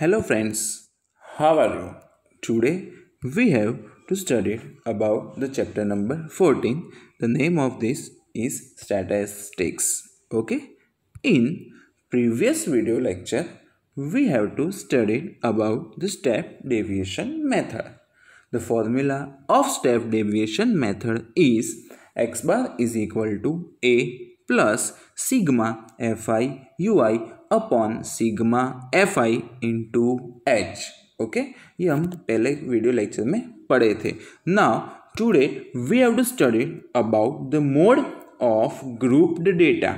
Hello friends, how are you? Today we have to study about the chapter number 14. The name of this is statistics. Okay? In previous video lecture we have to study about the step deviation method. The formula of step deviation method is x bar is equal to a plus sigma fi ui upon sigma F I into H okay ये हम पहले video lecture में पढ़े थे। Now today we have to study about the mode of grouped data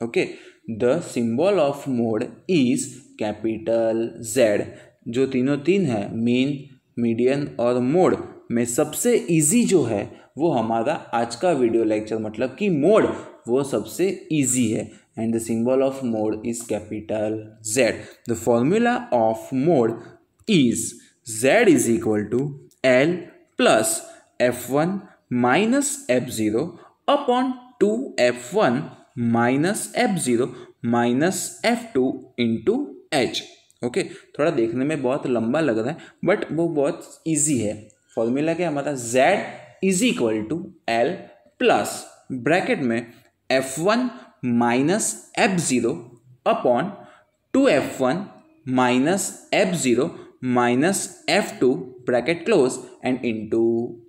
okay the symbol of mode is capital Z जो तीनों तीन है मीन मीडियन और मोड में सबसे इजी जो है, वो हमारा आज का वीडियो लेक्चर मतलब कि मोड, वो सबसे इजी है। And the symbol of mode is capital Z the formula of mode is Z is equal to L plus F one minus F zero upon two F one minus F zero minus F two into H okay? थोड़ा देखने में बहुत लंबा लग रहा है but वो बहुत ईजी है। फॉर्मूला क्या हमारा Z is equal to L plus bracket में F one minus F zero upon two F one minus F zero minus F two bracket close and into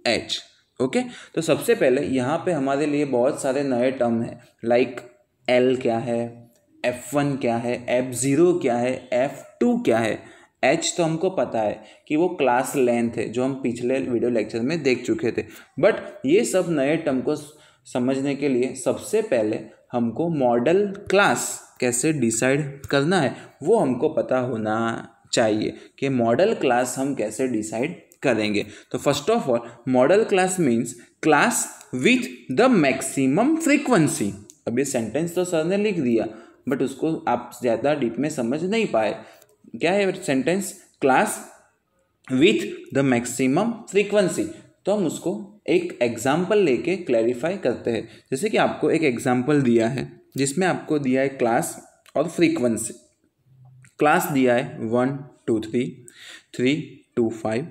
H okay? तो सबसे पहले यहाँ पे हमारे लिए बहुत सारे नए टर्म हैं लाइक एल क्या है? एफ़ वन क्या है एफ़ ज़ीरो क्या है एफ़ टू क्या है? एच तो हमको पता है कि वो क्लास लेंथ है, जो हम पिछले वीडियो लेक्चर में देख चुके थे। बट ये सब नए टर्म को समझने के लिए सबसे पहले हमको मॉडल क्लास कैसे डिसाइड करना है, वो हमको पता होना चाहिए कि मॉडल क्लास हम कैसे डिसाइड करेंगे। तो first of all modal class means class with the maximum frequency अब ये सेंटेंस तो सर ने लिख दिया। बट उसको आप ज़्यादा डीप में समझ नहीं पाए। क्या है sentence class with the maximum frequency तो हम उसको एक एग्ज़ाम्पल लेके क्लैरिफाई करते हैं। जैसे कि आपको एक एग्ज़ाम्पल दिया है, जिसमें आपको दिया है क्लास और फ्रीक्वेंसी क्लास दिया है one two three three two five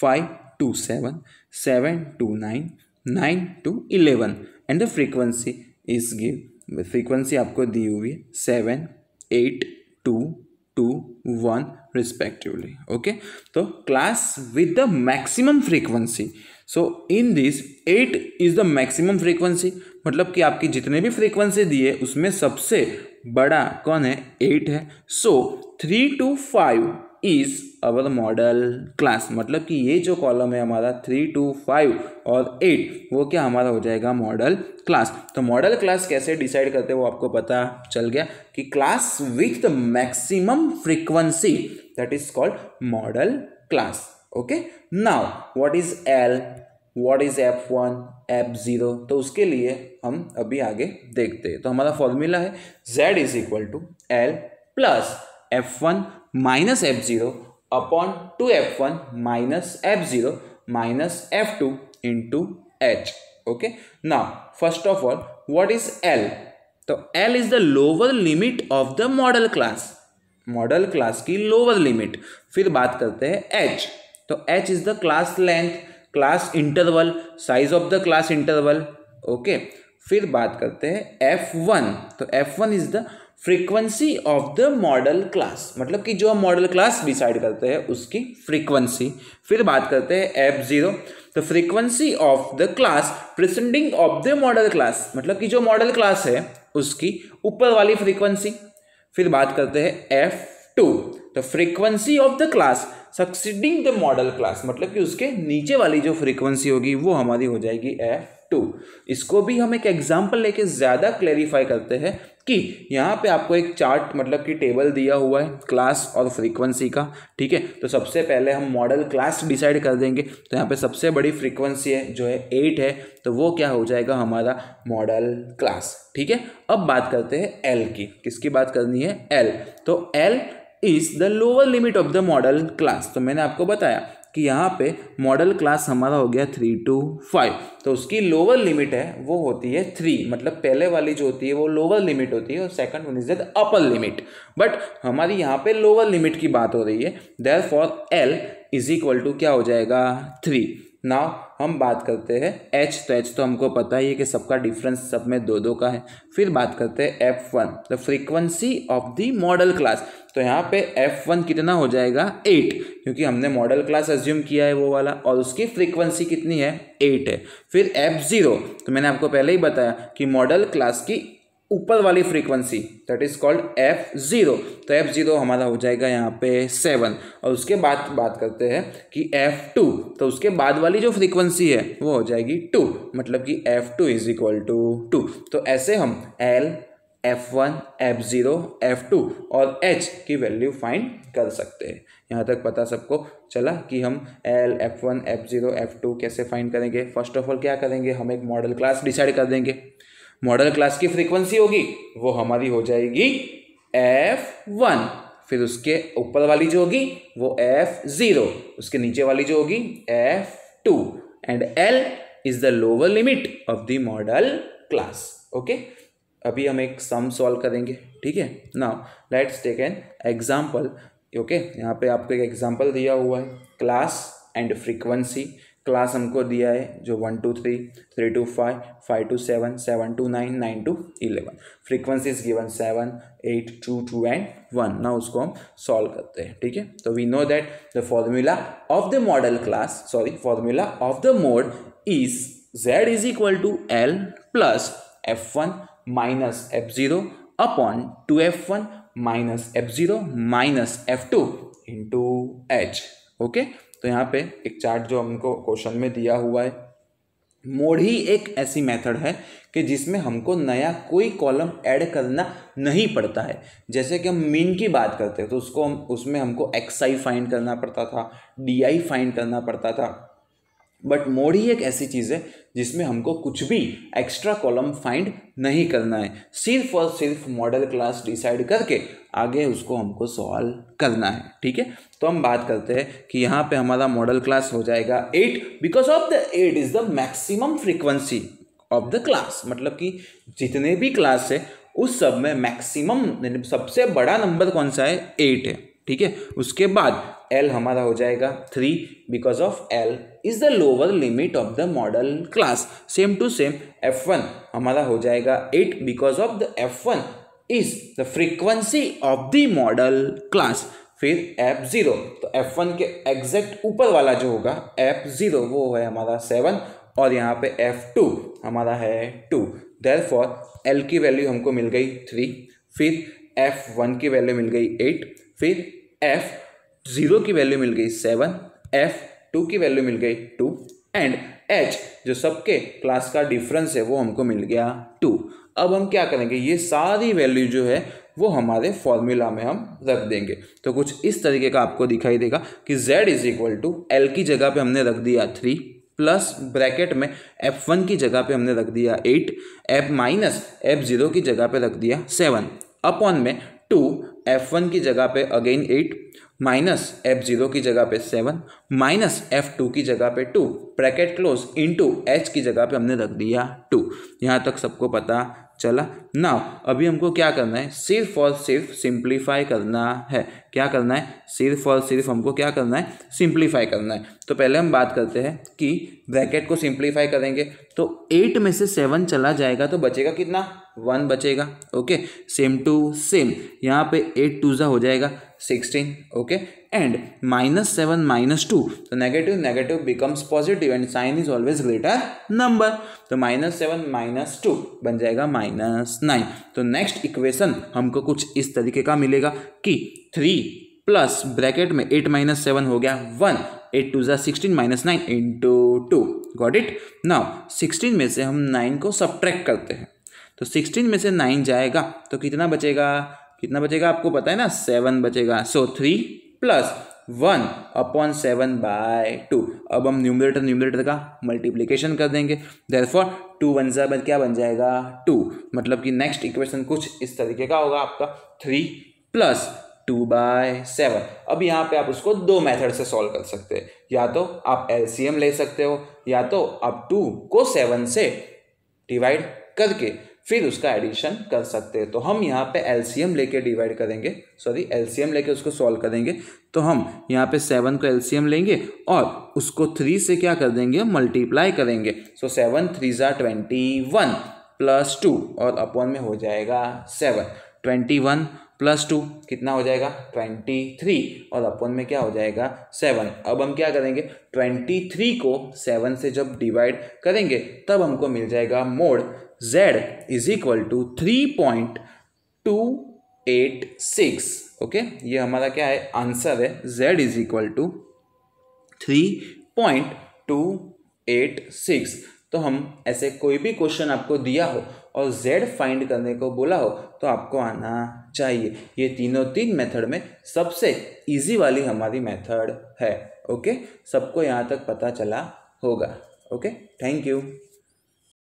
five two seven seven two nine nine two eleven and the frequency is give frequency आपको दी हुई है seven, eight, two two, one respectively, okay? तो class with the maximum frequency so in this eight is the maximum frequency मतलब कि आपकी जितने भी फ्रीक्वेंसी दी है उसमें सबसे बड़ा कौन है? एट है. So three two five is our modal class मतलब कि ये जो कॉलम है हमारा थ्री टू फाइव और एट वो क्या हमारा हो जाएगा मॉडल क्लास तो मॉडल क्लास कैसे डिसाइड करते हैं वो आपको पता चल गया कि class with maximum frequency that is called modal class okay now what is L what is F one F zero तो उसके लिए हम अभी आगे देखते हैं। तो हमारा फॉर्मूला है Z is equal to L plus F one minus F zero upon two F one minus F zero minus F two into H, okay? Now first of all what is L तो L is the lower limit of the modal class modal class की lower limit फिर बात करते हैं H तो H is the class length class interval size of the class interval okay? फिर बात करते हैं एफ़ वन तो F one is the frequency of the modal class मतलब कि जो हम मॉडल क्लास डिसाइड करते हैं, उसकी फ्रीक्वेंसी फिर बात करते हैं F zero the frequency of the class preceding of the modal class मतलब कि जो मॉडल क्लास है, उसकी ऊपर वाली फ्रीक्वेंसी फिर बात करते हैं F two the frequency of the class succeeding the modal class मतलब कि उसके नीचे वाली जो फ्रीक्वेंसी होगी, वो हमारी हो जाएगी एफ़ टू इसको भी हम एक एग्ज़ाम्पल लेके ज़्यादा क्लेरिफाई करते हैं कि यहाँ पे आपको एक चार्ट मतलब कि टेबल दिया हुआ है क्लास और फ्रीक्वेंसी का, ठीक है? तो सबसे पहले हम मॉडल क्लास डिसाइड कर देंगे। तो यहाँ पे सबसे बड़ी फ्रीक्वेंसी है, जो है एट है तो वो क्या हो जाएगा हमारा मॉडल क्लास ठीक है? अब बात करते हैं एल की। किसकी बात करनी है? एल तो L is the lower limit of the modal class तो मैंने आपको बताया। कि यहाँ पे मॉडल क्लास हमारा हो गया थ्री टू फाइव तो उसकी लोअर लिमिट है, वो होती है थ्री मतलब पहले वाली जो होती है, वो लोअर लिमिट होती है और second one is the upper limit but हमारी यहाँ पे लोअर लिमिट की बात हो रही है. Therefore L is equal to क्या हो जाएगा? थ्री नाउ हम बात करते हैं एच तो एच तो हमको पता ही है कि सबका डिफरेंस सब में दो दो का है। फिर बात करते हैं F one the frequency of the modal class तो यहाँ पे एफ़ वन कितना हो जाएगा? एट क्योंकि हमने मॉडल क्लास एज्यूम किया है वो वाला, और उसकी फ्रीक्वेंसी कितनी है? एट है। फिर एफ़ ज़ीरो तो मैंने आपको पहले ही बताया कि मॉडल क्लास की ऊपर वाली frequency that is called F zero तो एफ़ ज़ीरो हमारा हो जाएगा यहाँ पे सेवन और उसके बाद बात करते हैं कि एफ़ टू तो उसके बाद वाली जो फ्रीक्वेंसी है, वो हो जाएगी टू मतलब कि F two is equal to two तो ऐसे हम L F one F zero F two और एच की वैल्यू फाइंड कर सकते हैं. यहाँ तक पता सबको चला कि हम L F one F zero F two कैसे फाइंड करेंगे? फ़र्स्ट ऑफ़ ऑल क्या करेंगे? हम एक मॉडल क्लास डिसाइड कर देंगे. मॉडल क्लास की फ्रीक्वेंसी होगी, वो हमारी हो जाएगी एफ़ वन फिर उसके ऊपर वाली जो होगी, वो एफ़ ज़ीरो उसके नीचे वाली जो होगी F two and L is the lower limit of the modal class okay अभी हम एक सम सॉल्व करेंगे, ठीक है? ना let's take an example okay यहाँ पे आपको एक एग्ज़ाम्पल दिया हुआ है क्लास एंड फ्रीक्वेंसी क्लास हमको दिया है जो one two three three two five five two seven seven two nine nine two eleven. Frequency is given seven eight two two and one ना उसको हम सॉल्व करते हैं, ठीक है? तो we know that the formula of the modal class sorry formula of the mode is z is equal to L plus F one minus F zero upon two F one minus F zero minus F two into H okay तो यहाँ पे एक chart जो हमको question में दिया हुआ है। मोड ही एक ऐसी मेथड है कि जिसमें हमको नया कोई कॉलम ऐड करना नहीं पड़ता है। जैसे कि हम मीन की बात करते हैं तो उसको हम, उसमें हमको एक्स आई फाइंड करना पड़ता था डी आई फाइंड करना पड़ता था। बट मोड ही एक ऐसी चीज़ है जिसमें हमको कुछ भी एक्स्ट्रा कॉलम फाइंड नहीं करना है। सिर्फ़ और सिर्फ़ मॉडल क्लास डिसाइड करके आगे उसको हमको सॉल्व करना है, ठीक है? तो हम बात करते हैं कि यहाँ पे हमारा मॉडल क्लास हो जाएगा eight because of the eight is the maximum frequency of the class मतलब कि जितने भी क्लास है, उस सब में मैक्सिमम सबसे बड़ा नंबर कौन सा है? एट है। ठीक है? उसके बाद एल हमारा हो जाएगा three because of L is the lower limit of the modal class same to same F one हमारा हो जाएगा eight because of the F one is the frequency of the modal class फिर F zero तो F one के exact ऊपर वाला जो होगा एफ़ ज़ीरो वो है हमारा सेवन और यहाँ पे एफ़ टू हमारा है टू देर फॉर एल की वैल्यू हमको मिल गई थ्री फिर एफ़ वन की वैल्यू मिल गई एट फिर एफ़ ज़ीरो की वैल्यू मिल गई सेवन एफ़ टू की वैल्यू मिल गई टू एंड एच जो सबके क्लास का डिफरेंस है, वो हमको मिल गया टू अब हम क्या करेंगे? ये सारी वैल्यू जो है, वो हमारे फॉर्मूला में हम रख देंगे. तो कुछ इस तरीके का आपको दिखाई देगा कि z is equal to L की जगह पे हमने रख दिया थ्री प्लस ब्रैकेट में एफ़ वन की जगह पे हमने रख दिया eight F minus F zero की जगह पे रख दिया सेवन अपॉन में टू एफ़ वन की जगह पे again eight minus F zero की जगह पे सेवन माइनस एफ़ टू की जगह पे two bracket close into H की जगह पे हमने रख दिया टू यहाँ तक सबको पता चला। ना अभी हमको क्या करना है? सिर्फ़ और सिर्फ़ सिंप्लीफाई करना है। क्या करना है? सिर्फ़ और सिर्फ़ हमको क्या करना है? सिंप्लीफाई करना है। तो पहले हम बात करते हैं कि ब्रैकेट को सिंप्लीफाई करेंगे। तो एट में से सेवन चला जाएगा तो बचेगा कितना? वन बचेगा ओके सेम टू सेम यहाँ पे एट टू ज़ा हो जाएगा। Sixteen okay and minus seven minus two तो negative negative becomes positive and sign is always greater number तो माइनस सेवन माइनस टू बन जाएगा माइनस नाइन तो नेक्स्ट इक्वेशन हमको कुछ इस तरीके का मिलेगा कि थ्री प्लस ब्रैकेट में एट माइनस सेवन हो गया वन एट टू ज़ा sixteen minus nine into two got it now sixteen में से हम नाइन को सब्ट्रैक्ट करते हैं. तो सिक्सटीन में से नाइन जाएगा तो कितना बचेगा? कितना बचेगा आपको पता है ना? सेवन बचेगा. So three plus one upon seven by two अब हम न्यूमरेटर न्यूमरेटर का मल्टीप्लीकेशन कर देंगे। देरफॉर टू वन बन, क्या बन जाएगा? टू मतलब कि नेक्स्ट इक्वेशन कुछ इस तरीके का होगा आपका। Three plus two by seven अब यहाँ पे आप उसको दो मेथड से सॉल्व कर सकते हैं। या तो आप एलसीएम ले सकते हो, या तो आप टू को सेवन से डिवाइड करके फिर उसका एडिशन कर सकते हैं। तो हम यहाँ पे एलसीएम लेके डिवाइड करेंगे। सॉरी एलसीएम लेके उसको सॉल्व करेंगे। तो हम यहाँ पे सेवन को एलसीएम लेंगे और उसको थ्री से क्या कर देंगे? मल्टीप्लाई करेंगे। सो सेवन थ्री ज़ा ट्वेंटी वन प्लस टू और अपॉन में हो जाएगा seven twenty one plus two कितना हो जाएगा? Twenty three. और अपन में क्या हो जाएगा? सेवन। अब हम क्या करेंगे? ट्वेंटी थ्री को सेवन से जब डिवाइड करेंगे, तब हमको मिल जाएगा mode z is equal to three point two eight six okay ये हमारा क्या है? आंसर है। Z is equal to three point two eight six तो हम ऐसे कोई भी क्वेश्चन आपको दिया हो और z फाइंड करने को बोला हो तो आपको आना चाहिए। ये तीनों तीन मेथड में सबसे इजी वाली हमारी मेथड है ओके सबको यहाँ तक पता चला होगा ओके थैंक यू